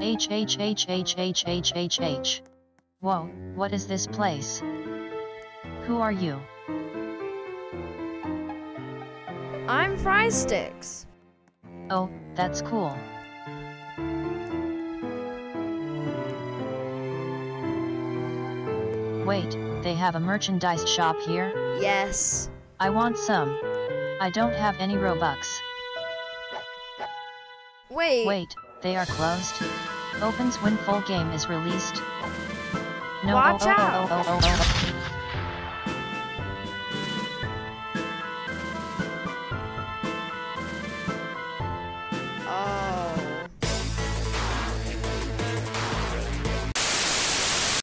H H H H H H H H. Whoa, what is this place? Who are you? I'm Fry Sticks. Oh, that's cool. Wait, they have a merchandise shop here? Yes. I want some. I don't have any Robux. Wait. Wait, they are closed? Opens when full game is released? No, Watch out.